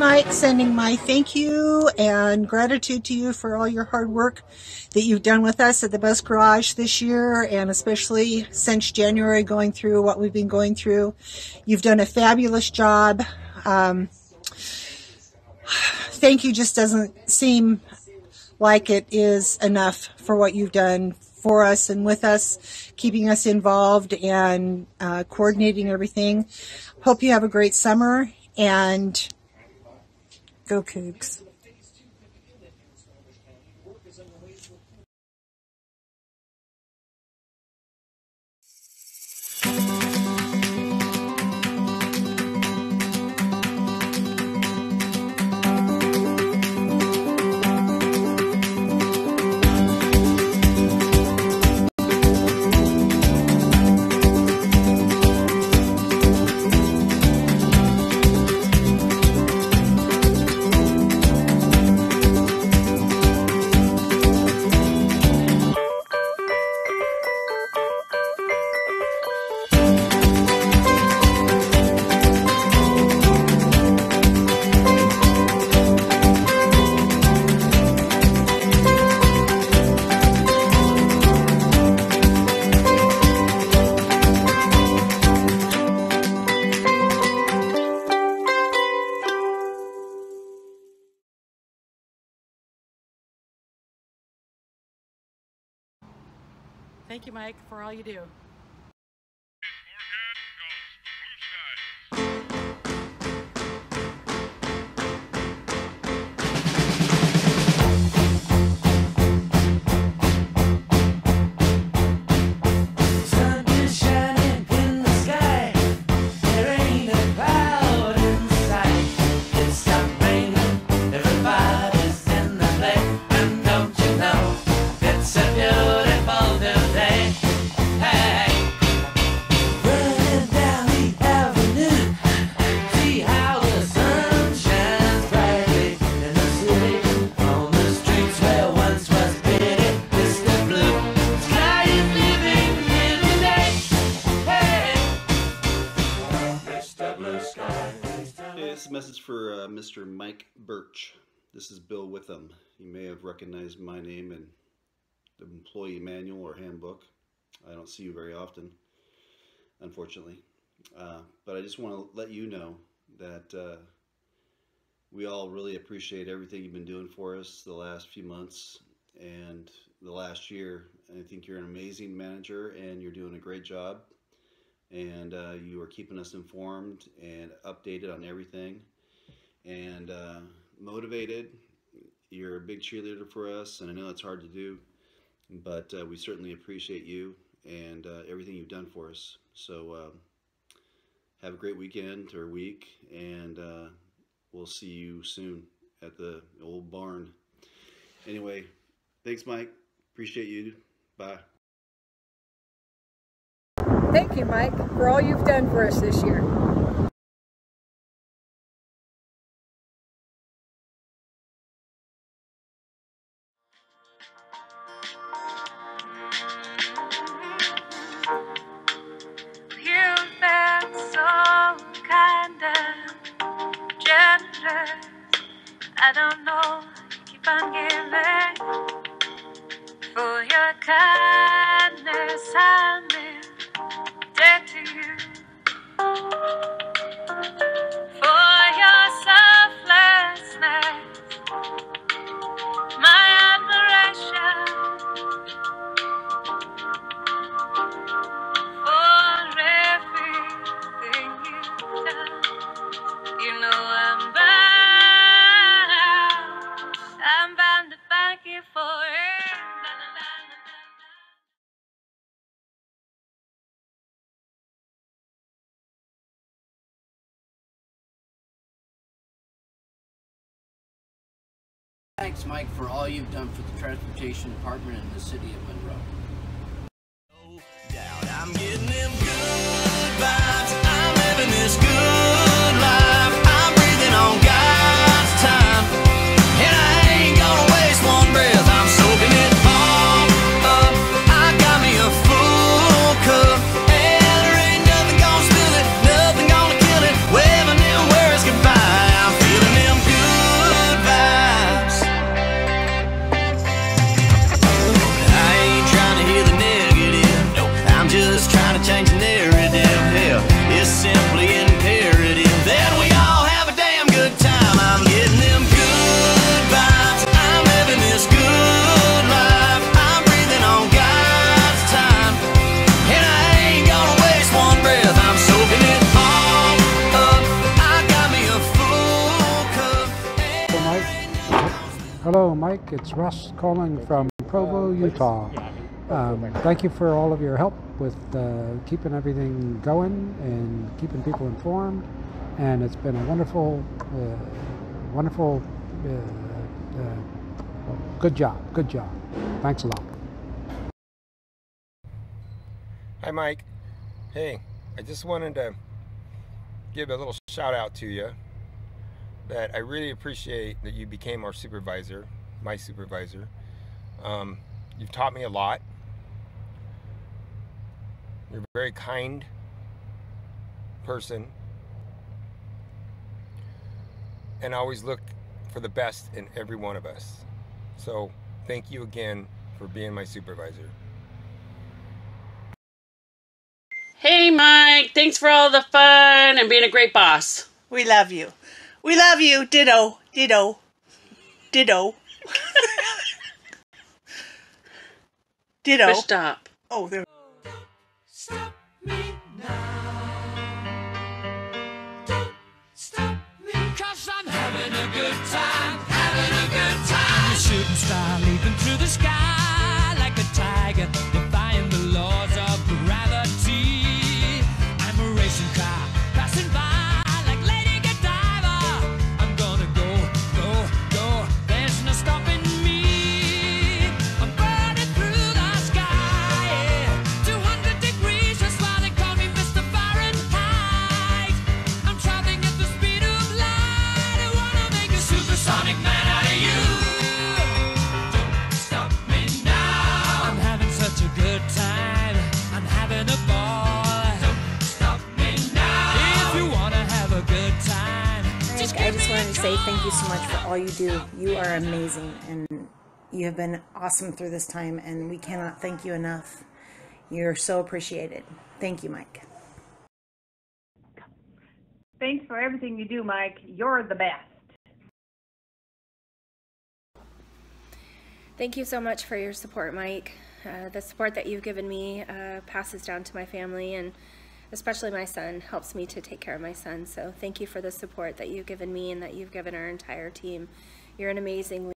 Mike sending my thank you and gratitude to you for all your hard work that you've done with us at the Bus Garage this year and especially since January going through what we've been going through. You've done a fabulous job. Um, thank you just doesn't seem like it is enough for what you've done for us and with us, keeping us involved and uh, coordinating everything. Hope you have a great summer and go Cougs. Thank you, Mike, for all you do. Is a message for uh, Mr. Mike Birch. This is Bill Witham. You may have recognized my name in the employee manual or handbook. I don't see you very often, unfortunately. Uh, but I just want to let you know that uh, we all really appreciate everything you've been doing for us the last few months and the last year. I think you're an amazing manager and you're doing a great job and uh, you are keeping us informed and updated on everything and uh, motivated. You're a big cheerleader for us, and I know it's hard to do, but uh, we certainly appreciate you and uh, everything you've done for us. So um, have a great weekend or week, and uh, we'll see you soon at the old barn. Anyway, thanks, Mike. Appreciate you. Bye. Thank you, Mike, for all you've done for us this year. I don't know, keep on giving for your kindness. I'm Thank you. Thanks, Mike, for all you've done for the transportation department in the city of Monroe. Hello, Mike. It's Russ calling from Provo, Utah. Um, thank you for all of your help with uh, keeping everything going and keeping people informed. And it's been a wonderful, uh, wonderful, uh, uh, good job. Good job. Thanks a lot. Hi, Mike. Hey, I just wanted to give a little shout out to you that I really appreciate that you became our supervisor, my supervisor. Um, you've taught me a lot. You're a very kind person and always look for the best in every one of us. So, thank you again for being my supervisor. Hey, Mike. Thanks for all the fun and being a great boss. We love you. We love you. Ditto. Ditto. Ditto. Ditto. Push stop. Oh, there. Stop me now. Don't stop me. Cause I'm having a good time. Having a good time. I'm a shooting star say thank you so much for all you do. You are amazing and you have been awesome through this time, and we cannot thank you enough. You're so appreciated. Thank you, Mike. Thanks for everything you do, Mike. You're the best. Thank you so much for your support, Mike. Uh, the support that you've given me uh, passes down to my family and especially my son, helps me to take care of my son. So thank you for the support that you've given me and that you've given our entire team. You're an amazing